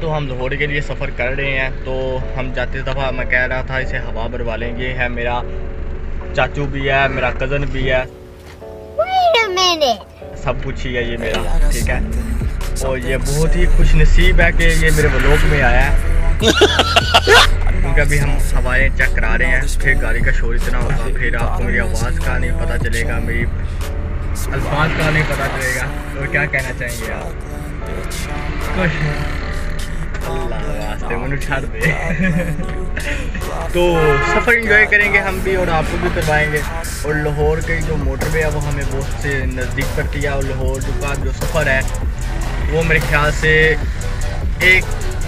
تو ہم لاہور کے لیے سفر کر رہے ہیں۔ تو ہم جاتے دفعہ میں کہہ رہا تھا اسے ہوا بھروا لیں یہ ہے میرا چاچو بھی ہے میرا کزن بھی ہے۔ سب کچھ ہی ہے یہ میرا ٹھیک ہے؟ اور یہ بہت ہی خوش نصیب ہے کہ یہ میرے ولوگ میں آیا ہے۔ کیونکہ ابھی ہم ہوائیں چیک کرا رہے ہیں۔ پھر گاڑی کا شور اتنا ہوگا پھر آپ کو میری آواز کا نہیں پتہ چلے گا میری الفاظ کا نہیں پتہ چلے گا۔ تو کیا کہنا چاہیں گے آپ؟ کچھ اللہ واسطے دے تو سفر انجوائے کریں گے ہم بھی اور آپ کو بھی کروائیں گے اور لاہور کی جو موٹر وے ہے وہ ہمیں بہت سے نزدیک پڑتی ہے اور لاہور جو کا جو سفر ہے وہ میرے خیال سے ایک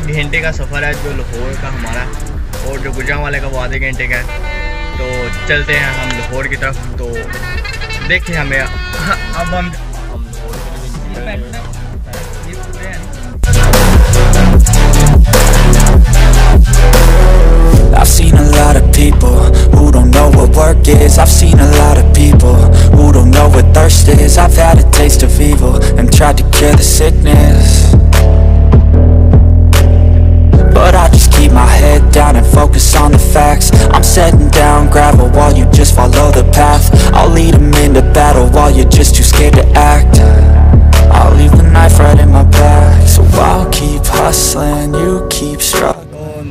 گھنٹے کا سفر ہے جو لاہور کا ہمارا اور جو گجرا والے کا وہ آدھے گھنٹے کا ہے تو چلتے ہیں ہم لاہور کی طرف تو دیکھیں ہمیں اب ہم years I've had a taste of evil And tried to cure the sickness. But I just keep my head down and focus on the facts. I'm setting down gravel while you just follow the path. I'll lead them into battle while you're just too scared to act. I'll leave the knife right in my back So I'll keep hustling, you keep struggling.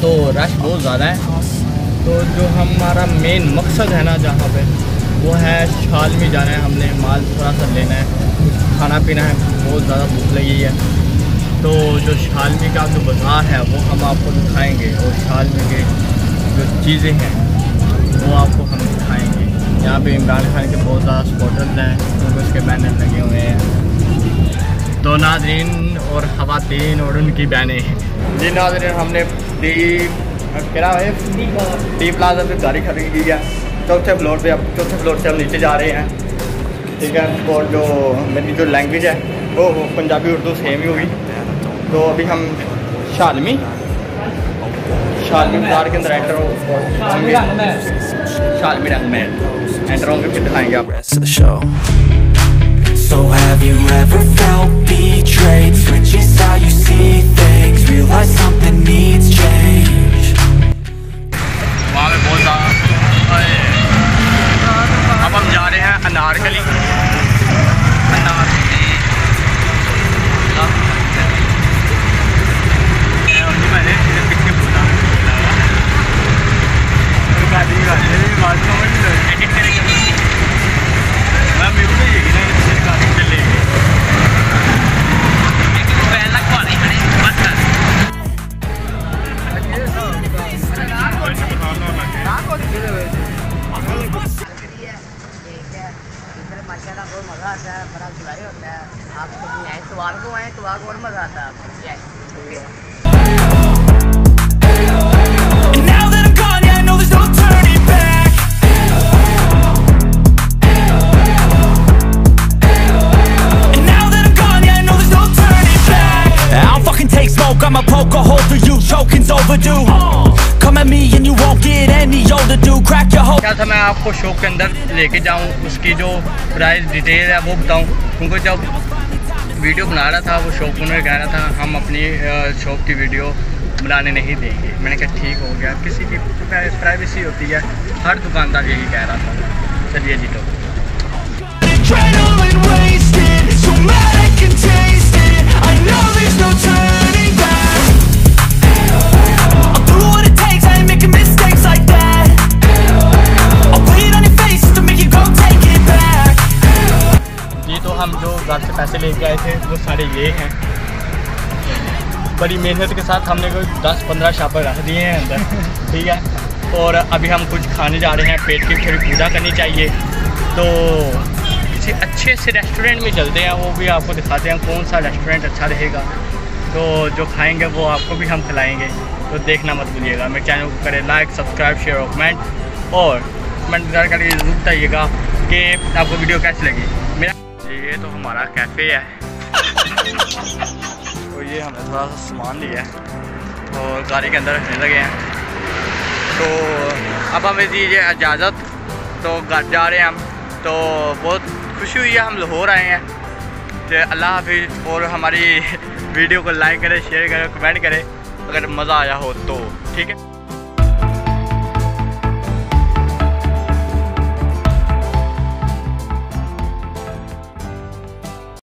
تو رش بہت زیادہ ہے۔ تو جو ہمارا مین مقصد ہے نا جہاں پہ، وہ ہے شال میں جانا ہے۔ ہم نے مال تھوڑا سا لینا ہے۔ کھانا پینا ہے۔ بہت زیادہ بھوک لگی ہے۔ تو جو شالمی کا جو بازار ہے، وہ ہم آپ کو دکھائیں گے۔ اور شالمی کے جو چیزیں ہیں، وہ آپ کو ہم دکھائیں گے۔ یہاں پہ عمران خان کے بہت زیادہ سپورٹرز ہیں۔ کیونکہ اس کے بینر لگے ہوئے ہیں۔ تو ناظرین اور خواتین اور ان کی بہنیں جی ناظرین، ہم نے ڈی کیا ہے ڈی پلازا پہ گاڑی خرید کی ہے چوتھے فلور پہ اب چوتھے فلور سے ہم نیچے جا رہے ہیں ٹھیک ہے اور جو میری جو لینگویج ہے وہ پنجابی اردو سیم ہی ہوگی تو ابھی ہم شالمی شالمی بازار کے اندر انٹر ہوں گے شالمی رنگ میں انٹر ہوں گے پھر دکھائیں گے آپ. So have you ever felt betrayed? Anarkali ماشاء اللہ بہت مزہ آتا ہے، بڑا کھلائی ہوتا ہے۔ آپ کبھی آئے اتوار کو آئے اتوار کو اور مزہ آتا ہے۔ آپ کو Fucking take smoke, I'ma poke a hole through you. Choking's overdue. Come at me and you won't get any older, dude. Crack your hole. کیا تھا میں آپ کو شاپ کے اندر لے کے جاؤں اس کی جو پرائز ڈیٹیل ہے وہ بتاؤں کیونکہ جب ویڈیو بنا رہا تھا وہ شاپ انہوں نے کہہ رہا تھا ہم اپنی شاپ کی ویڈیو بنانے نہیں دیں گے میں نے کہا ٹھیک ہو گیا کسی کی پرائیویسی ہوتی ہے ہر دکاندار یہی کہہ رہا تھا چلیے جی تو ہم جو گھر سے پیسے لے کے آئے تھے وہ سارے یہ ہیں بڑی محنت کے ساتھ ہم نے کوئی دس پندرہ شاپر رکھ دیے ہیں اندر ٹھیک ہے اور ابھی ہم کچھ کھانے جا رہے ہیں پیٹ کی تھوڑی پوجا کرنی چاہیے تو کسی اچھے سے ریسٹورینٹ میں چلتے ہیں وہ بھی آپ کو دکھاتے ہیں کون سا ریسٹورینٹ اچھا رہے گا تو جو کھائیں گے وہ آپ کو بھی ہم کھلائیں گے۔ تو دیکھنا مت بھولیے گا۔ میرے چینل کو کرے لائک، سبسکرائب، شیئر اور کمنٹ اور کمنٹ کر کے ضرور بتائیے گا کہ آپ کو ویڈیو کیسی لگی۔ میرا یہ تو ہمارا کیفے ہے۔ تو یہ ہم نے تھوڑا سا سامان لیا ہے اور گاڑی کے اندر رکھنے لگے ہیں۔ تو اب ہمیں دیجیے اجازت۔ تو گھر جا رہے ہیں ہم۔ تو بہت خوشی ہوئی ہے، ہم لاہور آئے ہیں۔ تو اللہ حافظ اور ہماری ویڈیو کو لائک کرے، شیئر کرے، کمنٹ کرے، اگر مزہ آیا ہو تو، ٹھیک ہے؟